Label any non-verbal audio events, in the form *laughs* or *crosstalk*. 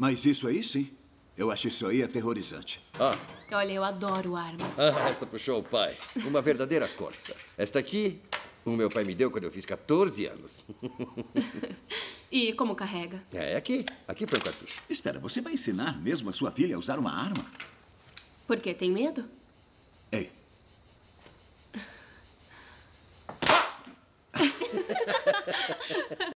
Mas isso aí sim. Eu acho isso aí aterrorizante. Ah, Olha, eu adoro armas. ah, essa puxou o pai. Uma verdadeira corsa. Esta aqui, o meu pai me deu quando eu fiz 14 anos. *laughs* E como carrega? É aqui. Aqui para o cartucho. Espera, você vai ensinar mesmo a sua filha a usar uma arma? Por quê? Tem medo?